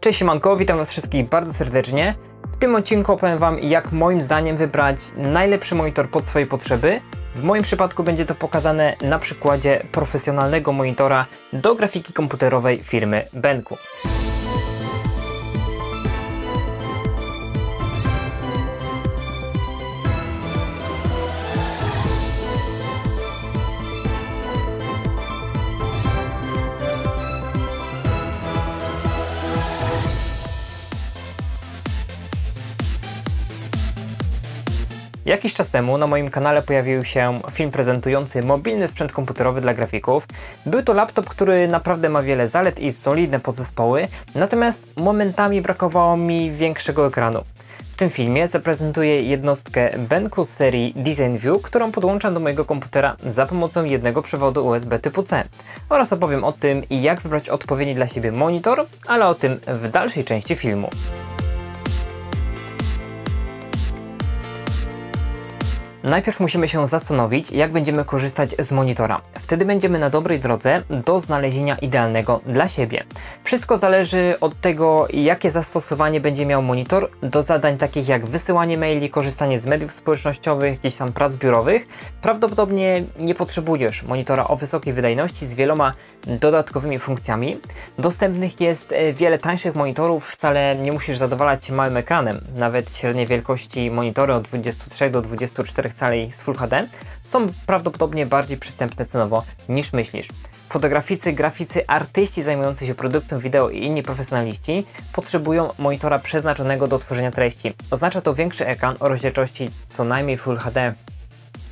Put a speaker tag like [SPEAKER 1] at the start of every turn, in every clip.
[SPEAKER 1] Cześć siemanko, witam was wszystkich bardzo serdecznie. W tym odcinku opowiem wam jak moim zdaniem wybrać najlepszy monitor pod swoje potrzeby. W moim przypadku będzie to pokazane na przykładzie profesjonalnego monitora do grafiki komputerowej firmy Benku. Jakiś czas temu na moim kanale pojawił się film prezentujący mobilny sprzęt komputerowy dla grafików. Był to laptop, który naprawdę ma wiele zalet i solidne podzespoły, natomiast momentami brakowało mi większego ekranu. W tym filmie zaprezentuję jednostkę Benku z serii Design View, którą podłączam do mojego komputera za pomocą jednego przewodu USB typu C oraz opowiem o tym jak wybrać odpowiedni dla siebie monitor, ale o tym w dalszej części filmu. Najpierw musimy się zastanowić, jak będziemy korzystać z monitora. Wtedy będziemy na dobrej drodze do znalezienia idealnego dla siebie. Wszystko zależy od tego, jakie zastosowanie będzie miał monitor do zadań takich jak wysyłanie maili, korzystanie z mediów społecznościowych, jakichś tam prac biurowych. Prawdopodobnie nie potrzebujesz monitora o wysokiej wydajności z wieloma dodatkowymi funkcjami. Dostępnych jest e, wiele tańszych monitorów, wcale nie musisz zadowalać się małym ekranem. Nawet średniej wielkości monitory od 23 do 24 cali z Full HD są prawdopodobnie bardziej przystępne cenowo niż myślisz. Fotograficy, graficy, artyści zajmujący się produkcją wideo i inni profesjonaliści potrzebują monitora przeznaczonego do tworzenia treści. Oznacza to większy ekran o rozdzielczości co najmniej Full HD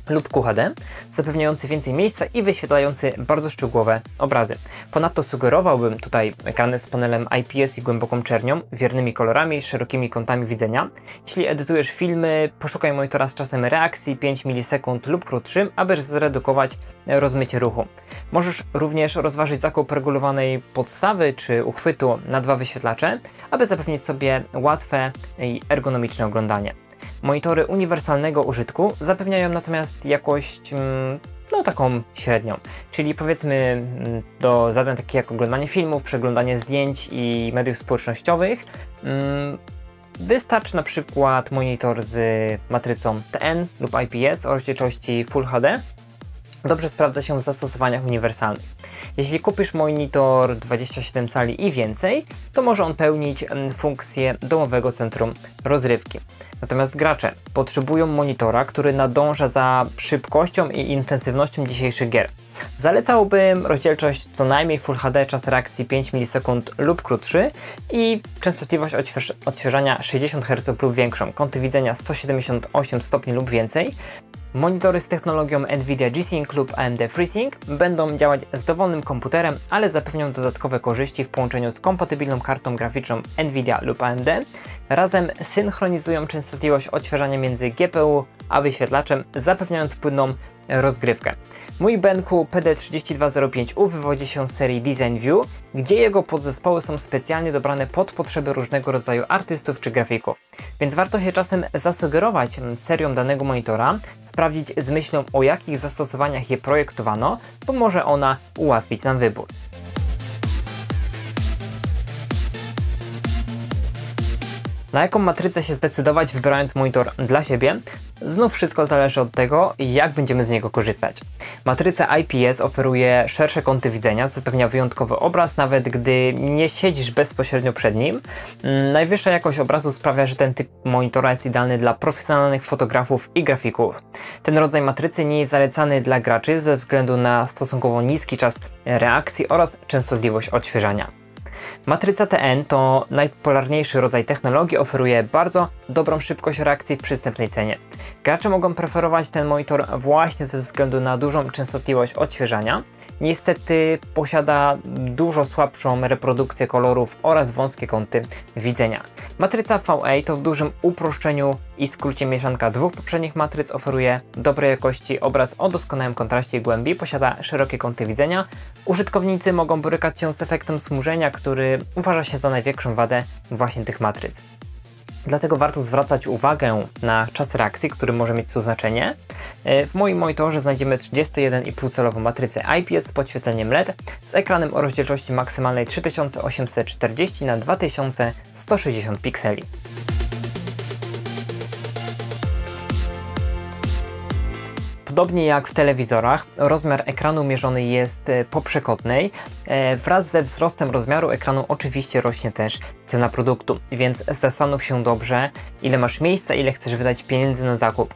[SPEAKER 1] lub QHD, zapewniający więcej miejsca i wyświetlający bardzo szczegółowe obrazy. Ponadto sugerowałbym tutaj ekrany z panelem IPS i głęboką czernią, wiernymi kolorami, szerokimi kątami widzenia. Jeśli edytujesz filmy, poszukaj monitora z czasem reakcji 5 milisekund lub krótszym, aby zredukować rozmycie ruchu. Możesz również rozważyć zakup regulowanej podstawy czy uchwytu na dwa wyświetlacze, aby zapewnić sobie łatwe i ergonomiczne oglądanie. Monitory uniwersalnego użytku zapewniają natomiast jakość mm, no taką średnią, czyli powiedzmy mm, do zadań takich jak oglądanie filmów, przeglądanie zdjęć i mediów społecznościowych mm, wystarczy na przykład monitor z matrycą TN lub IPS o rozdzielczości Full HD dobrze sprawdza się w zastosowaniach uniwersalnych. Jeśli kupisz monitor 27 cali i więcej, to może on pełnić funkcję domowego centrum rozrywki. Natomiast gracze potrzebują monitora, który nadąża za szybkością i intensywnością dzisiejszych gier. Zalecałbym rozdzielczość co najmniej Full HD, czas reakcji 5 ms lub krótszy i częstotliwość odświeżania 60 Hz lub większą, kąty widzenia 178 stopni lub więcej. Monitory z technologią Nvidia G-Sync lub AMD FreeSync będą działać z dowolnym komputerem, ale zapewnią dodatkowe korzyści w połączeniu z kompatybilną kartą graficzną Nvidia lub AMD. Razem synchronizują częstotliwość odświeżania między GPU a wyświetlaczem, zapewniając płynną rozgrywkę. Mój Benku PD3205U wywodzi się z serii Design View, gdzie jego podzespoły są specjalnie dobrane pod potrzeby różnego rodzaju artystów czy grafików. Więc warto się czasem zasugerować serią danego monitora, sprawdzić z myślą o jakich zastosowaniach je projektowano, bo może ona ułatwić nam wybór. Na jaką matrycę się zdecydować wybierając monitor dla siebie? Znów wszystko zależy od tego, jak będziemy z niego korzystać. Matryca IPS oferuje szersze kąty widzenia, zapewnia wyjątkowy obraz, nawet gdy nie siedzisz bezpośrednio przed nim. Mm, najwyższa jakość obrazu sprawia, że ten typ monitora jest idealny dla profesjonalnych fotografów i grafików. Ten rodzaj matrycy nie jest zalecany dla graczy ze względu na stosunkowo niski czas reakcji oraz częstotliwość odświeżania. Matryca TN to najpopularniejszy rodzaj technologii, oferuje bardzo dobrą szybkość reakcji w przystępnej cenie. Gracze mogą preferować ten monitor właśnie ze względu na dużą częstotliwość odświeżania, niestety posiada dużo słabszą reprodukcję kolorów oraz wąskie kąty widzenia. Matryca VA to w dużym uproszczeniu i skrócie mieszanka dwóch poprzednich matryc oferuje dobrej jakości obraz o doskonałym kontraście i głębi, posiada szerokie kąty widzenia. Użytkownicy mogą borykać się z efektem smużenia, który uważa się za największą wadę właśnie tych matryc. Dlatego warto zwracać uwagę na czas reakcji, który może mieć tu znaczenie. E, w moim monitorze znajdziemy 31,5 calową matrycę IPS z podświetleniem LED z ekranem o rozdzielczości maksymalnej 3840 na 2160 pikseli. Podobnie jak w telewizorach, rozmiar ekranu mierzony jest e, po przekątnej. E, wraz ze wzrostem rozmiaru ekranu oczywiście rośnie też cena produktu, więc zastanów się dobrze, ile masz miejsca, ile chcesz wydać pieniędzy na zakup.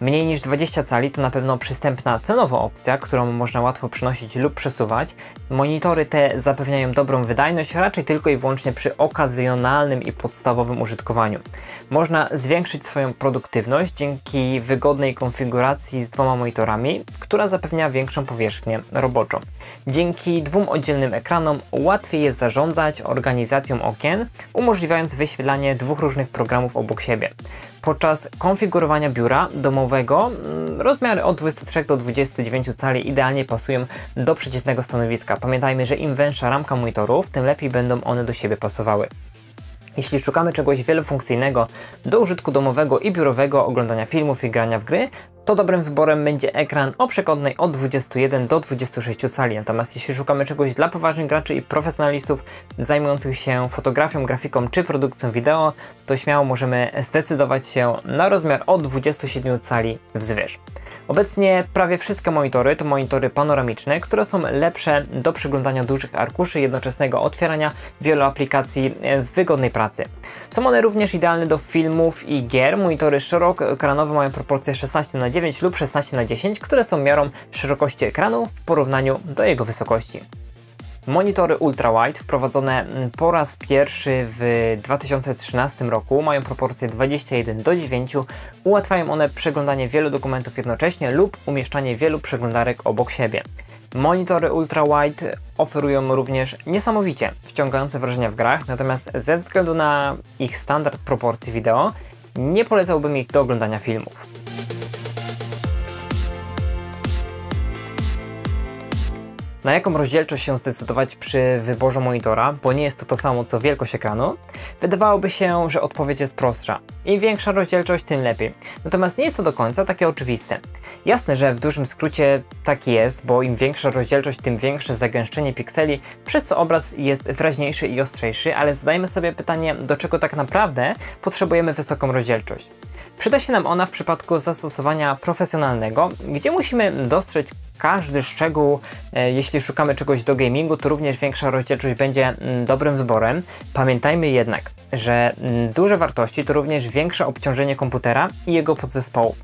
[SPEAKER 1] Mniej niż 20 cali to na pewno przystępna cenowa opcja, którą można łatwo przynosić lub przesuwać. Monitory te zapewniają dobrą wydajność raczej tylko i wyłącznie przy okazjonalnym i podstawowym użytkowaniu. Można zwiększyć swoją produktywność dzięki wygodnej konfiguracji z dwoma monitorami, która zapewnia większą powierzchnię roboczą. Dzięki dwóm oddzielnym ekranom łatwiej jest zarządzać organizacją okien, umożliwiając wyświetlanie dwóch różnych programów obok siebie. Podczas konfigurowania biura domowego mm, rozmiary od 23 do 29 cali idealnie pasują do przeciętnego stanowiska. Pamiętajmy, że im węższa ramka monitorów, tym lepiej będą one do siebie pasowały. Jeśli szukamy czegoś wielofunkcyjnego do użytku domowego i biurowego, oglądania filmów i grania w gry, to dobrym wyborem będzie ekran o przekątnej od 21 do 26 cali. Natomiast jeśli szukamy czegoś dla poważnych graczy i profesjonalistów zajmujących się fotografią, grafiką czy produkcją wideo, to śmiało możemy zdecydować się na rozmiar od 27 cali wzwyż. Obecnie prawie wszystkie monitory to monitory panoramiczne, które są lepsze do przeglądania dużych arkuszy, jednoczesnego otwierania wielu aplikacji w wygodnej pracy. Są one również idealne do filmów i gier. Monitory szerokoekranowe mają proporcje 16 na 9 lub 16 na 10, które są miarą szerokości ekranu w porównaniu do jego wysokości. Monitory ultrawide wprowadzone mm, po raz pierwszy w 2013 roku mają proporcje 21 do 9. Ułatwiają one przeglądanie wielu dokumentów jednocześnie lub umieszczanie wielu przeglądarek obok siebie. Monitory ultrawide oferują również niesamowicie wciągające wrażenia w grach, natomiast ze względu na ich standard proporcji wideo nie polecałbym ich do oglądania filmów. Na jaką rozdzielczość się zdecydować przy wyborze monitora, bo nie jest to to samo co wielkość ekranu, wydawałoby się, że odpowiedź jest prostsza. Im większa rozdzielczość, tym lepiej. Natomiast nie jest to do końca takie oczywiste. Jasne, że w dużym skrócie tak jest, bo im większa rozdzielczość, tym większe zagęszczenie pikseli, przez co obraz jest wyraźniejszy i ostrzejszy, ale zadajmy sobie pytanie, do czego tak naprawdę potrzebujemy wysoką rozdzielczość. Przyda się nam ona w przypadku zastosowania profesjonalnego, gdzie musimy dostrzec każdy szczegół, e, jeśli szukamy czegoś do gamingu, to również większa rozdzielczość będzie mm, dobrym wyborem. Pamiętajmy jednak, że mm, duże wartości to również większe obciążenie komputera i jego podzespołów.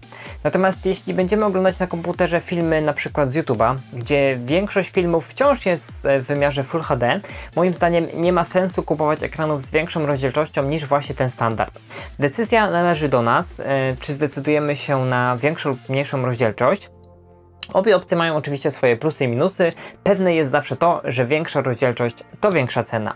[SPEAKER 1] Natomiast jeśli będziemy oglądać na komputerze filmy na przykład z YouTube'a, gdzie większość filmów wciąż jest e, w wymiarze Full HD, moim zdaniem nie ma sensu kupować ekranów z większą rozdzielczością niż właśnie ten standard. Decyzja należy do nas, e, czy zdecydujemy się na większą lub mniejszą rozdzielczość. Obie opcje mają oczywiście swoje plusy i minusy. Pewne jest zawsze to, że większa rozdzielczość to większa cena.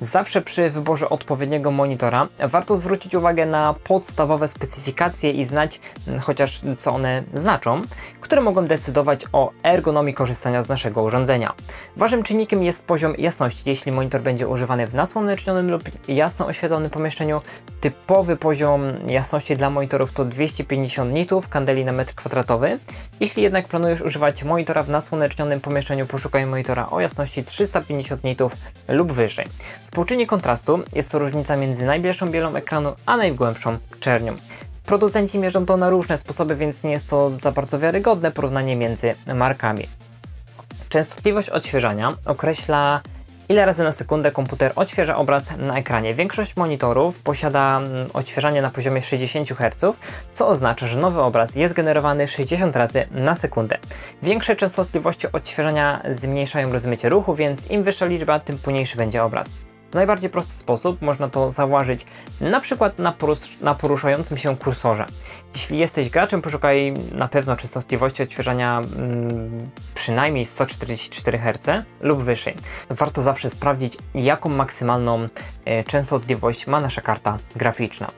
[SPEAKER 1] Zawsze przy wyborze odpowiedniego monitora warto zwrócić uwagę na podstawowe specyfikacje i znać mm, chociaż co one znaczą, które mogą decydować o ergonomii korzystania z naszego urządzenia. Ważnym czynnikiem jest poziom jasności. Jeśli monitor będzie używany w nasłonecznionym lub jasno oświetlonym pomieszczeniu, typowy poziom jasności dla monitorów to 250 nitów kandeli na metr kwadratowy. Jeśli jednak planujesz używać monitora w nasłonecznionym pomieszczeniu, poszukaj monitora o jasności 350 nitów lub wyżej. Współczynnik kontrastu jest to różnica między najbliższą bielą ekranu a najgłębszą czernią. Producenci mierzą to na różne sposoby, więc nie jest to za bardzo wiarygodne porównanie między markami. Częstotliwość odświeżania określa ile razy na sekundę komputer odświeża obraz na ekranie. Większość monitorów posiada mm, odświeżanie na poziomie 60 Hz, co oznacza, że nowy obraz jest generowany 60 razy na sekundę. Większe częstotliwości odświeżania zmniejszają rozmycie ruchu, więc im wyższa liczba, tym płynniejszy będzie obraz. W najbardziej prosty sposób można to zauważyć na przykład na, porus na poruszającym się kursorze. Jeśli jesteś graczem, poszukaj na pewno częstotliwości odświeżania mm, przynajmniej 144 Hz lub wyższej. Warto zawsze sprawdzić, jaką maksymalną e, częstotliwość ma nasza karta graficzna.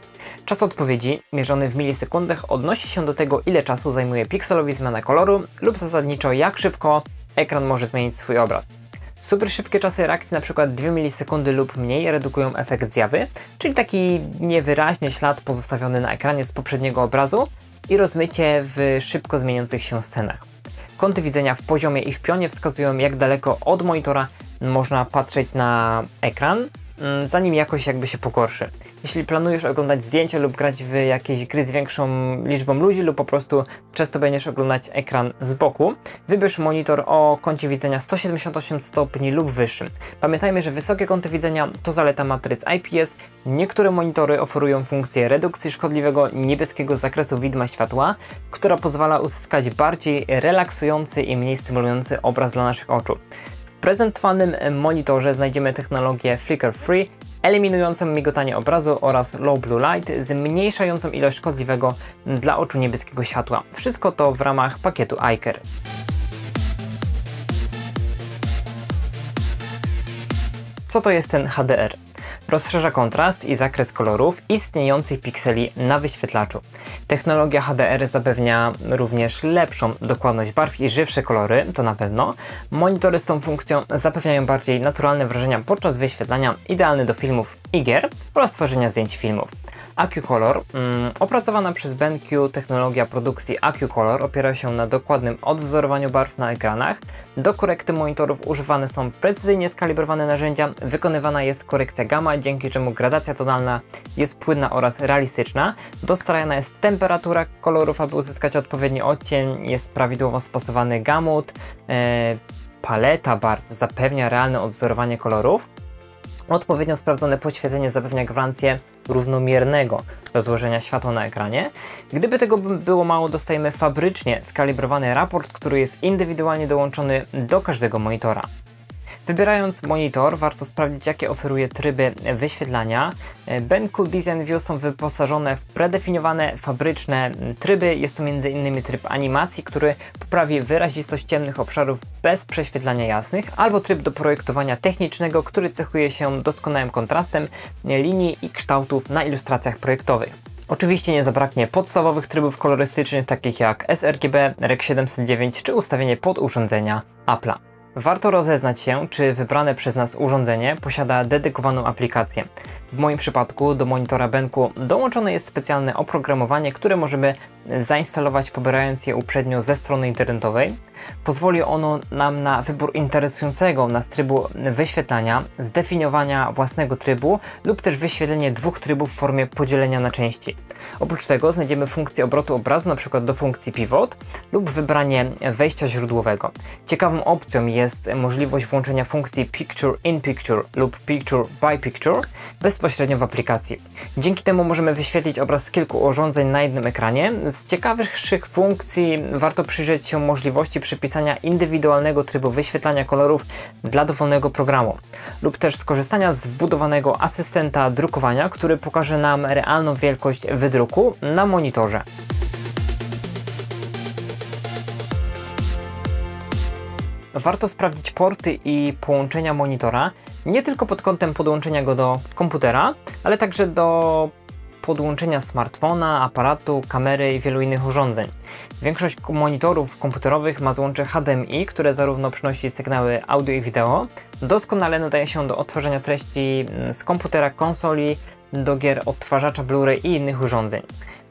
[SPEAKER 1] Czas odpowiedzi, mierzony w milisekundach, odnosi się do tego, ile czasu zajmuje pikselowi zmiana koloru lub zasadniczo jak szybko ekran może zmienić swój obraz. Super szybkie czasy reakcji, np. 2 milisekundy lub mniej, redukują efekt zjawy, czyli taki niewyraźny ślad pozostawiony na ekranie z poprzedniego obrazu i rozmycie w szybko zmieniających się scenach. Kąty widzenia w poziomie i w pionie wskazują jak daleko od monitora można patrzeć na ekran, mm, zanim jakoś jakby się pogorszy. Jeśli planujesz oglądać zdjęcia lub grać w jakieś gry z większą liczbą ludzi lub po prostu często będziesz oglądać ekran z boku, wybierz monitor o kącie widzenia 178 stopni lub wyższym. Pamiętajmy, że wysokie kąty widzenia to zaleta matryc IPS. Niektóre monitory oferują funkcję redukcji szkodliwego niebieskiego zakresu widma światła, która pozwala uzyskać bardziej relaksujący i mniej stymulujący obraz dla naszych oczu. Prezentowanym monitorze znajdziemy technologię Flicker Free, eliminującą migotanie obrazu oraz low blue light, zmniejszającą ilość szkodliwego dla oczu niebieskiego światła. Wszystko to w ramach pakietu iCare. Co to jest ten HDR? Rozszerza kontrast i zakres kolorów istniejących pikseli na wyświetlaczu. Technologia HDR zapewnia również lepszą dokładność barw i żywsze kolory, to na pewno. Monitory z tą funkcją zapewniają bardziej naturalne wrażenia podczas wyświetlania, idealny do filmów i gier oraz tworzenia zdjęć filmów. AccuColor, mm, opracowana przez BenQ technologia produkcji AccuColor opiera się na dokładnym odwzorowaniu barw na ekranach. Do korekty monitorów używane są precyzyjnie skalibrowane narzędzia, wykonywana jest korekcja gamma, dzięki czemu gradacja tonalna jest płynna oraz realistyczna. Dostarana jest temperatura kolorów, aby uzyskać odpowiedni odcień, jest prawidłowo stosowany gamut, e, paleta barw zapewnia realne odwzorowanie kolorów. Odpowiednio sprawdzone podświetlenie zapewnia gwarancję równomiernego rozłożenia światła na ekranie. Gdyby tego było mało, dostajemy fabrycznie skalibrowany raport, który jest indywidualnie dołączony do każdego monitora. Wybierając monitor, warto sprawdzić, jakie oferuje tryby wyświetlania. Benku Design View są wyposażone w predefiniowane fabryczne tryby. Jest to m.in. tryb animacji, który poprawi wyrazistość ciemnych obszarów bez prześwietlania jasnych, albo tryb do projektowania technicznego, który cechuje się doskonałym kontrastem linii i kształtów na ilustracjach projektowych. Oczywiście nie zabraknie podstawowych trybów kolorystycznych takich jak sRGB, REC 709 czy ustawienie pod urządzenia Apple'a. Warto rozeznać się, czy wybrane przez nas urządzenie posiada dedykowaną aplikację. W moim przypadku do monitora Benku dołączone jest specjalne oprogramowanie, które możemy zainstalować pobierając je uprzednio ze strony internetowej. Pozwoli ono nam na wybór interesującego nas trybu wyświetlania, zdefiniowania własnego trybu lub też wyświetlenie dwóch trybów w formie podzielenia na części. Oprócz tego znajdziemy funkcję obrotu obrazu, np. do funkcji pivot lub wybranie wejścia źródłowego. Ciekawą opcją jest możliwość włączenia funkcji Picture in Picture lub Picture by Picture bezpośrednio w aplikacji. Dzięki temu możemy wyświetlić obraz z kilku urządzeń na jednym ekranie. Z ciekawszych funkcji warto przyjrzeć się możliwości przypisania indywidualnego trybu wyświetlania kolorów dla dowolnego programu lub też skorzystania z wbudowanego asystenta drukowania, który pokaże nam realną wielkość wydruku na monitorze. Warto sprawdzić porty i połączenia monitora, nie tylko pod kątem podłączenia go do komputera, ale także do podłączenia smartfona, aparatu, kamery i wielu innych urządzeń. Większość monitorów komputerowych ma złącze HDMI, które zarówno przynosi sygnały audio i wideo, doskonale nadaje się do odtwarzania treści mm, z komputera, konsoli, do gier odtwarzacza Blu-ray i innych urządzeń.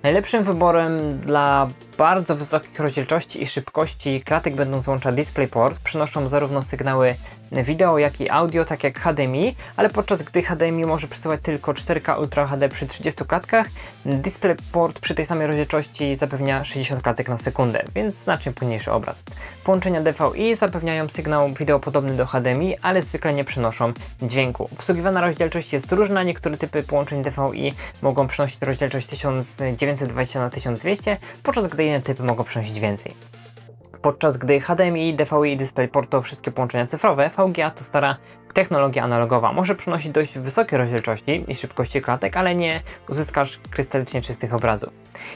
[SPEAKER 1] Najlepszym wyborem dla bardzo wysokich rozdzielczości i szybkości klatek będą złącza DisplayPort, przynoszą zarówno sygnały wideo, jak i audio, tak jak HDMI, ale podczas gdy HDMI może przesyłać tylko 4K Ultra HD przy 30 klatkach, DisplayPort przy tej samej rozdzielczości zapewnia 60 klatek na sekundę, więc znacznie płynniejszy obraz. Połączenia DVI zapewniają sygnał wideo podobny do HDMI, ale zwykle nie przynoszą dźwięku. Obsługiwana rozdzielczość jest różna, niektóre typy połączeń DVI mogą przynosić rozdzielczość 1920 na 1200, podczas gdy inne typy mogą przynosić więcej. Podczas gdy HDMI, DVI i DisplayPort to wszystkie połączenia cyfrowe, VGA to stara Technologia analogowa może przynosić dość wysokie rozdzielczości i szybkości klatek, ale nie uzyskasz krystalicznie czystych obrazów.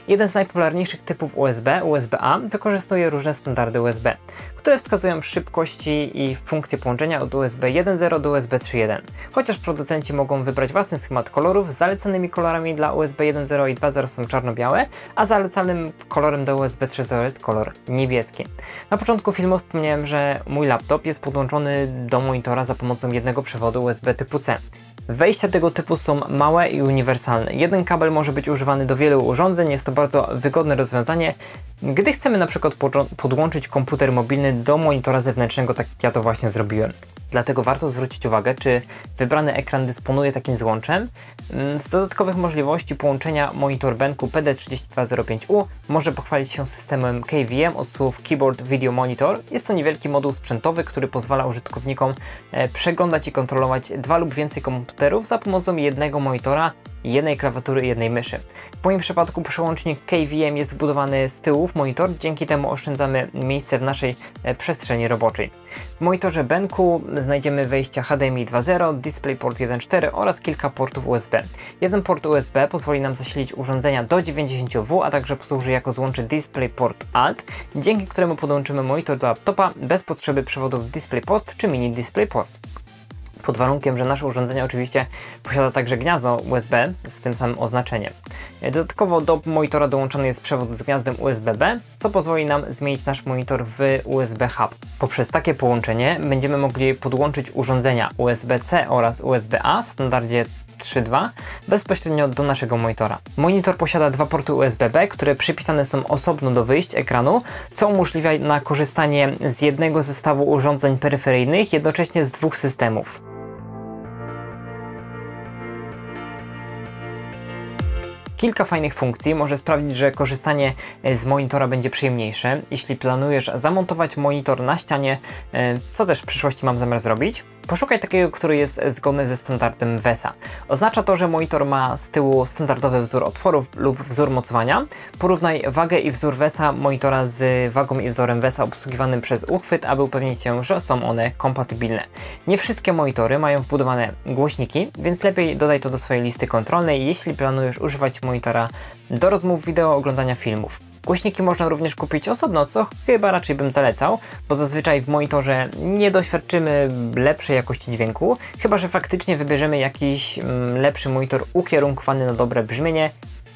[SPEAKER 1] Jeden z najpopularniejszych typów USB, USB-A, wykorzystuje różne standardy USB, które wskazują szybkości i funkcje połączenia od USB 1.0 do USB 3.1. Chociaż producenci mogą wybrać własny schemat kolorów, zalecanymi kolorami dla USB 1.0 i 2.0 są czarno-białe, a zalecanym kolorem do USB 3.0 jest kolor niebieski. Na początku filmu wspomniałem, że mój laptop jest podłączony do monitora za pomocą jednego przewodu USB typu C. Wejścia tego typu są małe i uniwersalne. Jeden kabel może być używany do wielu urządzeń, jest to bardzo wygodne rozwiązanie, gdy chcemy na przykład podłączyć komputer mobilny do monitora zewnętrznego, tak jak ja to właśnie zrobiłem. Dlatego warto zwrócić uwagę, czy wybrany ekran dysponuje takim złączem. Mm, z dodatkowych możliwości połączenia monitor Benku PD3205U może pochwalić się systemem KVM od słów Keyboard Video Monitor. Jest to niewielki moduł sprzętowy, który pozwala użytkownikom e, przeglądać i kontrolować dwa lub więcej komputerów za pomocą jednego monitora jednej klawiatury i jednej myszy. W moim przypadku przełącznik KVM jest zbudowany z tyłu w monitor, dzięki temu oszczędzamy miejsce w naszej e, przestrzeni roboczej. W monitorze Benku znajdziemy wejścia HDMI 2.0, DisplayPort 1.4 oraz kilka portów USB. Jeden port USB pozwoli nam zasilić urządzenia do 90W, a także posłuży jako złącze DisplayPort Alt, dzięki któremu podłączymy monitor do laptopa bez potrzeby przewodów DisplayPort czy Mini DisplayPort pod warunkiem, że nasze urządzenie oczywiście posiada także gniazdo USB z tym samym oznaczeniem. Dodatkowo do monitora dołączony jest przewód z gniazdem USB-B, co pozwoli nam zmienić nasz monitor w USB Hub. Poprzez takie połączenie będziemy mogli podłączyć urządzenia USB-C oraz USB-A w standardzie 3.2 bezpośrednio do naszego monitora. Monitor posiada dwa porty USB-B, które przypisane są osobno do wyjść ekranu, co umożliwia na korzystanie z jednego zestawu urządzeń peryferyjnych jednocześnie z dwóch systemów. Kilka fajnych funkcji może sprawić, że korzystanie e, z monitora będzie przyjemniejsze. Jeśli planujesz zamontować monitor na ścianie, e, co też w przyszłości mam zamiar zrobić, Poszukaj takiego, który jest zgodny ze standardem VESA. Oznacza to, że monitor ma z tyłu standardowy wzór otworów lub wzór mocowania. Porównaj wagę i wzór VESA monitora z wagą i wzorem VESA obsługiwanym przez uchwyt, aby upewnić się, że są one kompatybilne. Nie wszystkie monitory mają wbudowane głośniki, więc lepiej dodaj to do swojej listy kontrolnej, jeśli planujesz używać monitora do rozmów wideo, oglądania filmów. Głośniki można również kupić osobno, co chyba raczej bym zalecał, bo zazwyczaj w monitorze nie doświadczymy lepszej jakości dźwięku, chyba że faktycznie wybierzemy jakiś mm, lepszy monitor ukierunkowany na dobre brzmienie,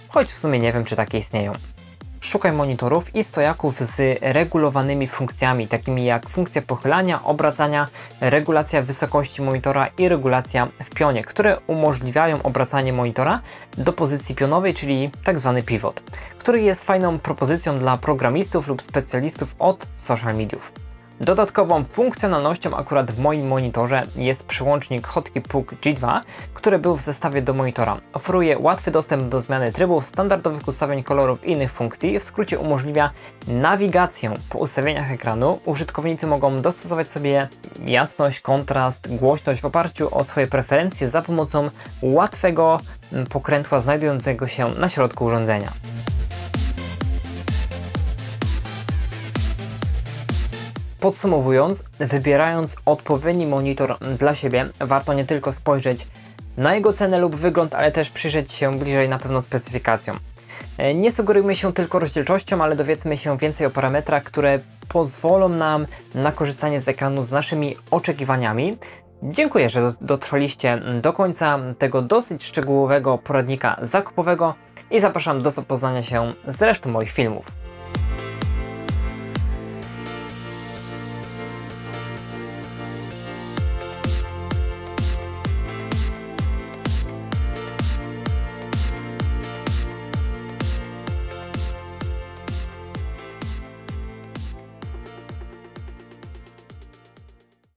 [SPEAKER 1] choć w sumie nie wiem, czy takie istnieją. Szukaj monitorów i stojaków z regulowanymi funkcjami, takimi jak funkcja pochylania, obracania, regulacja wysokości monitora i regulacja w pionie, które umożliwiają obracanie monitora do pozycji pionowej, czyli tzw. Tak pivot, który jest fajną propozycją dla programistów lub specjalistów od social mediów. Dodatkową funkcjonalnością akurat w moim monitorze jest przełącznik Hotkey PUK G2, który był w zestawie do monitora. Oferuje łatwy dostęp do zmiany trybów, standardowych ustawień kolorów i innych funkcji, w skrócie umożliwia nawigację po ustawieniach ekranu. Użytkownicy mogą dostosować sobie jasność, kontrast, głośność w oparciu o swoje preferencje za pomocą łatwego pokrętła znajdującego się na środku urządzenia. Podsumowując, wybierając odpowiedni monitor dla siebie, warto nie tylko spojrzeć na jego cenę lub wygląd, ale też przyjrzeć się bliżej na pewno specyfikacjom. E, nie sugerujmy się tylko rozdzielczością, ale dowiedzmy się więcej o parametrach, które pozwolą nam na korzystanie z ekranu z naszymi oczekiwaniami. Dziękuję, że dotrwaliście do końca tego dosyć szczegółowego poradnika zakupowego i zapraszam do zapoznania się z resztą moich filmów.